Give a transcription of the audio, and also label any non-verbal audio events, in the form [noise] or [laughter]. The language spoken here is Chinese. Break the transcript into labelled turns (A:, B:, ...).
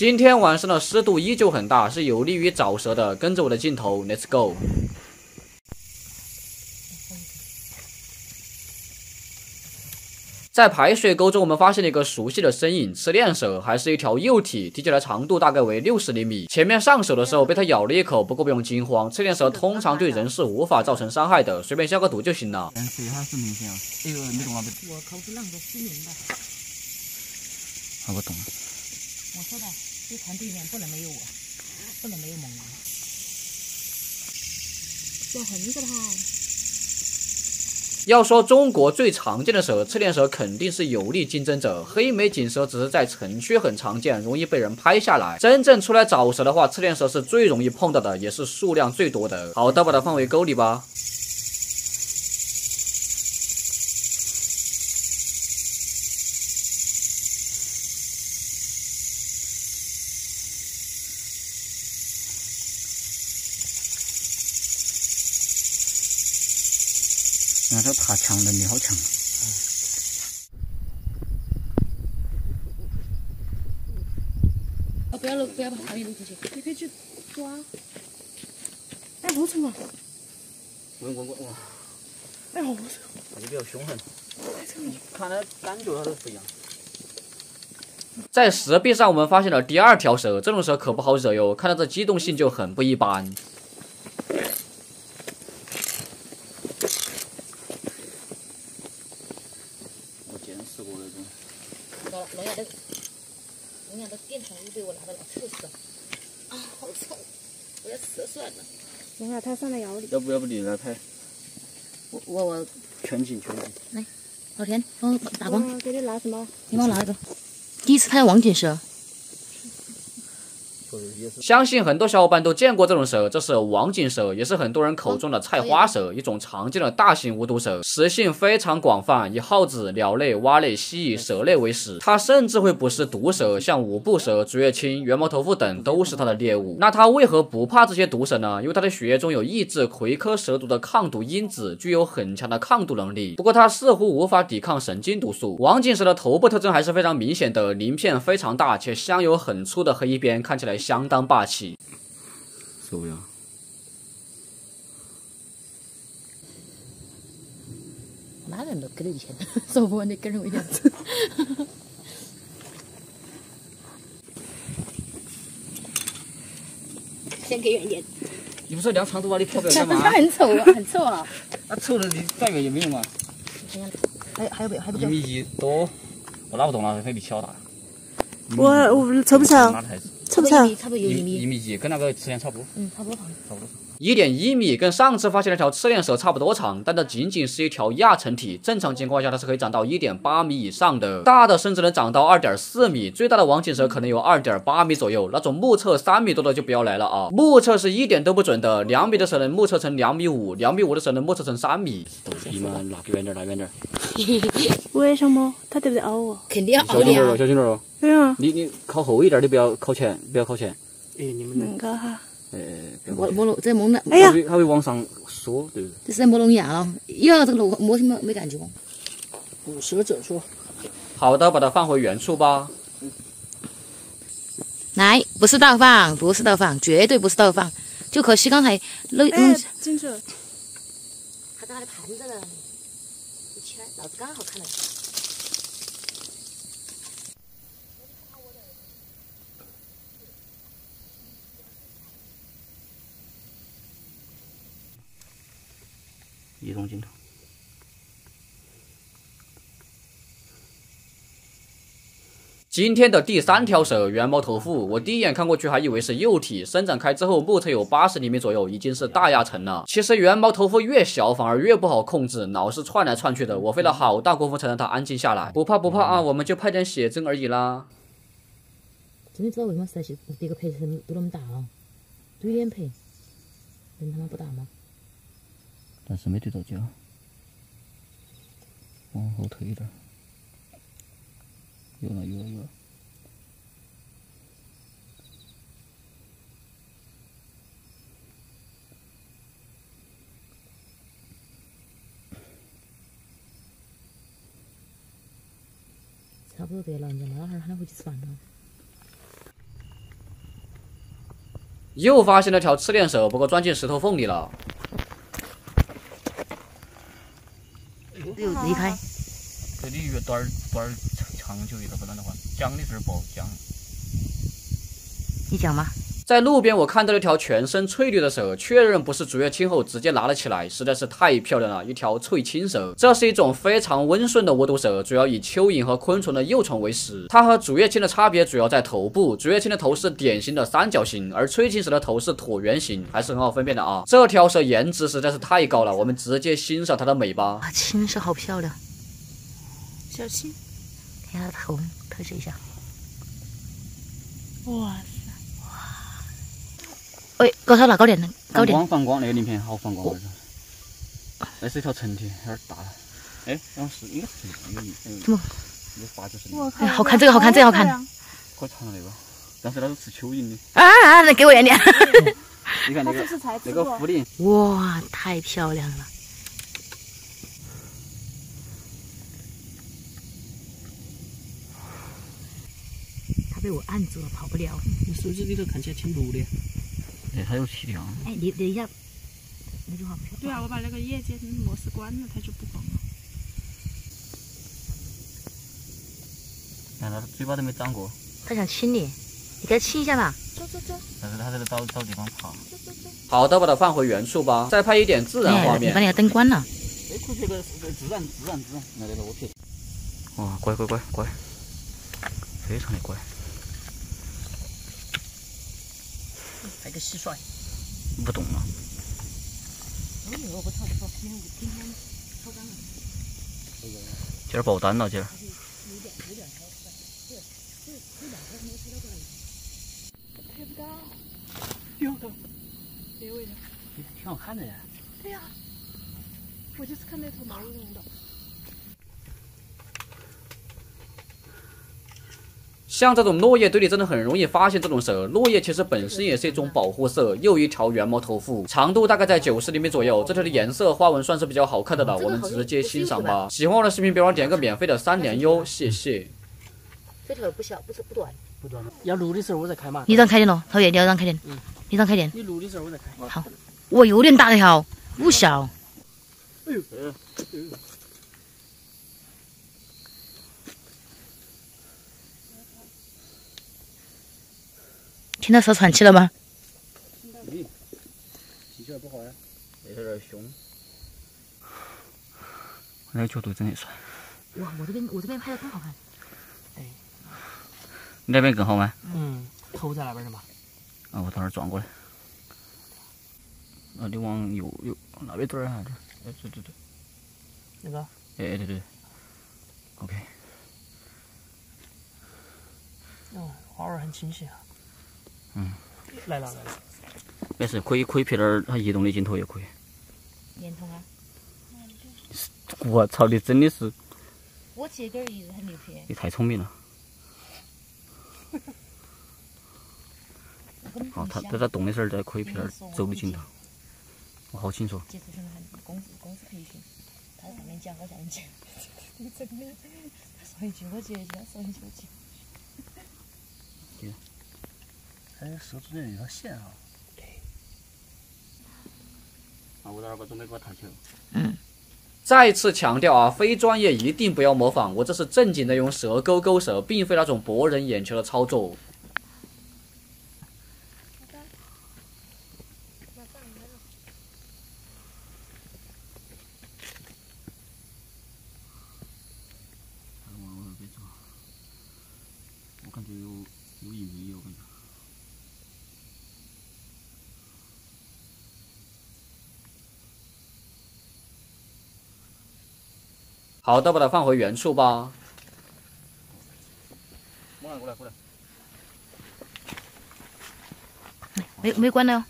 A: 今天晚上的湿度依旧很大，是有利于找蛇的。跟着我的镜头，Let's go。在排水沟中，我们发现了一个熟悉的身影——赤链蛇，还是一条幼体，提起来长度大概为六十厘米。前面上手的时候被它咬了一口，不过不用惊慌，赤链蛇通常对人是无法造成伤害的，随便消个毒就行了。
B: 是明显啊，这个没懂啊？
C: 我口是啷个失明的？
B: 啊，我懂了。
C: 我说的，这团队里面不能没有我，不能没有猛男。要横着拍。
A: 要说中国最常见的蛇，赤链蛇肯定是有力竞争者。黑眉锦蛇只是在城区很常见，容易被人拍下来。真正出来找蛇的话，赤链蛇是最容易碰到的，也是数量最多的。好的，把它放回沟里吧。
B: 那这爬墙能力好强。
C: 啊！不要露，不要把苍蝇露出去，你可以去抓。哎，好丑啊！
B: 滚滚滚！哇！
C: 哎，好丑。
B: 它就比较凶狠。看它感觉它都不一样。
A: 在石壁上，我们发现了第二条蛇，这种蛇可不好惹哟，看到这机动性就很不一般。
C: 龙眼的龙眼的电传又被我拿到了厕所，啊，好臭！了。
D: 龙眼它上了窑里。
B: 要不要不你来拍？
C: 我我我
B: 全景全景。
C: 来，老田帮我打光。
D: 给你拿什么？
C: 你帮我拿一个。第一次拍王景蛇。
A: 相信很多小伙伴都见过这种蛇，这是王锦蛇，也是很多人口中的菜花蛇，一种常见的大型无毒蛇，食性非常广泛，以耗子、鸟类、蛙类、蜥蜴、蛇类为食。它甚至会捕食毒蛇，像五步蛇、竹叶青、圆毛头腹等都是它的猎物。那它为何不怕这些毒蛇呢？因为它的血液中有抑制葵科蛇毒的抗毒因子，具有很强的抗毒能力。不过它似乎无法抵抗神经毒素。王锦蛇的头部特征还是非常明显的，鳞片非常大，且镶有很粗的黑边，看起来。相当霸气，
B: 受不了。
C: 哪人都跟了一天，[laughs] 受不完的跟着我一样子。[laughs] 先给远一点。
B: 你不是量长度吗？你跳不了干
C: 嘛？它 [laughs] 很丑啊，很臭啊。
B: 那臭的你再远也没用啊。
C: 还还有没有？还不
B: 一米一多，我拉不动了，很比敲大。
D: 我我丑不成。差不多，
C: 差不多有一米，
B: 一米几，跟那个尺寸差不多。
C: 嗯，差不多，
B: 差不多。
A: 一点一米，跟上次发现那条赤链蛇差不多长，但它仅仅是一条亚成体。正常情况下，它是可以长到一点八米以上的，大的甚至能长到二点四米。最大的王锦蛇可能有二点八米左右，那种目测三米多的就不要来了啊！目测是一点都不准的，两米的蛇能目测成两米五，两米五的蛇能目测成三米。
B: 你们拿远点，拿远点。
D: 为什么？它对不对凹我？
C: 肯定要
B: 小心点哦，小心点哦。
D: 对啊。
B: 你你靠后一点，你不要靠前，不要靠前。
D: 哎，你们那个哈。
B: 哎，
C: 摸摸了，在摸呢。
D: 哎呀，
B: 它会往上缩，对不对？
C: 这是在摸龙眼了，呀，这个龙摸什么没感觉。
B: 捕蛇者说：“
A: 好的，把它放回原处吧。”
C: 来，不是倒放，不是倒放，绝对不是倒放。就可惜刚才
D: 那嗯，进去。
C: 还在那里盘着呢，你起来，老子刚好看到。
B: 移动镜头。
A: 今天的第三条蛇，圆毛头腹。我第一眼看过去还以为是幼体，伸展开之后目测有八十厘米左右，已经是大亚成了。其实圆毛头腹越小反而越不好控制，老是窜来窜去的，我费了好大功夫才让它安静下来。不怕不怕啊，我们就拍点写真而已啦。
C: 真的知道为什么赛些别个拍成都那么大啊？对脸拍，人他妈不大吗？
B: 但是没对到焦，往后退一点，有了有了有了，
C: 差不多得了，你家妈老汉儿喊他回去吃饭了。
A: 又发现了条赤练手，不过钻进石头缝里了。
C: 又离开。
B: 这里越短儿短儿长久一点，不然的话，讲的是不好讲。
C: 你讲吗？
A: 在路边，我看到了一条全身翠绿的蛇，确认不是竹叶青后，直接拿了起来，实在是太漂亮了，一条翠青蛇。这是一种非常温顺的无毒蛇，主要以蚯蚓和昆虫的幼虫为食。它和竹叶青的差别主要在头部，竹叶青的头是典型的三角形，而翠青蛇的头是椭圆形，还是很好分辨的啊。这条蛇颜值实在是太高了，我们直接欣赏它的美吧。
C: 啊，青蛇好漂亮，
D: 小青，
C: 看它头，特写一下。
D: 哇，
C: 喂，高烧了，高点，高点。
B: 光反光，那个鳞片好反光。那是一条成体，有点大了。哎，好像是应该是那个那个
C: 怎么
B: 那个发就是
D: 我
C: 哎好看这个好看这个好看
B: 可长了那个，但是它是吃蚯蚓的。
C: 啊啊！那给我远点。
B: 你看那个那个
D: 吃过
B: 茯苓，
C: 哇，太漂亮了。它被我按住了，跑不了。
B: 你手机里头看起来挺毒的。哎，它有气条。
C: 哎，你等一下，那句话不
D: 对啊，我把那个夜间模式关了，它就不光了。
B: 看它嘴巴都没张过，
C: 它想亲你，你给它亲一下吧。
D: 走走走
B: 但是它在这找找地方跑。
D: 走走走。
A: 好的，把它放回原处吧，再拍一点自然画面
C: 哎你把。那个灯关了。
B: 哎，可这个自然自然自然，来来来，我撇。哇，乖乖乖乖，非常的乖。
C: 还有个蟋蟀。
B: 不动了。
C: 今
B: 儿保单了，今儿。
D: 拍不到。有的，别位的。
B: 挺好看的呀。
D: 对呀、我就是看那头毛茸茸的。
A: 像这种落叶堆里，真的很容易发现这种蛇。落叶其实本身也是一种保护色，又一条圆毛头腹，长度大概在九十厘米左右。这条的颜色花纹算是比较好看的了，我们直接欣赏吧。喜欢我的视频，别忘点个免费的三连哟，谢谢。
C: 这条不小，不是不短。
B: 不短了。要录的时候我再开嘛。
C: 你让开点咯，陶冶，你要让开点。你让开点。
B: 你录的时候我再开。
C: 好。我有点大条，不小。
B: 哎呦。
C: 听到蛇喘气了吗？
B: 咦，脾气不好呀。有点凶。那个角度真的帅。
C: 哇，我这边我这边拍的更好看。
B: 你那边更好吗？
E: 嗯，头在那边的嘛。
B: 啊，我到那儿转过来。啊，你往右右那边转啊，这，哎，对对对，
E: 那个，
B: 哎对对，OK。
E: 哦，花纹很清晰啊。
B: 嗯。
E: 来了来了。
B: 没事，可以可以拍点儿它移动的镜头也可以。
C: 圆筒啊！
B: 我操，你真的是，
C: 我这根一直很牛皮。
B: 你太聪明了。好，它在它动的时候再可以拍点儿走的镜头。我好清楚。
C: 接触生还公司公司培训，他在上面讲，我下面讲。[laughs] 你真的，他说一句我接一句，他说一句我接。
B: 它手指的那条线啊。对。啊，我待会儿把准备给我弹球。嗯。
A: 再次强调啊，非专业一定不要模仿，我这是正经的用蛇钩勾蛇，并非那种博人眼球的操作。
B: 往那边走，我感觉有有一米，我感觉。
A: 好的，把它放回原处吧。
B: 过来过来过来。
C: 没没关了哟。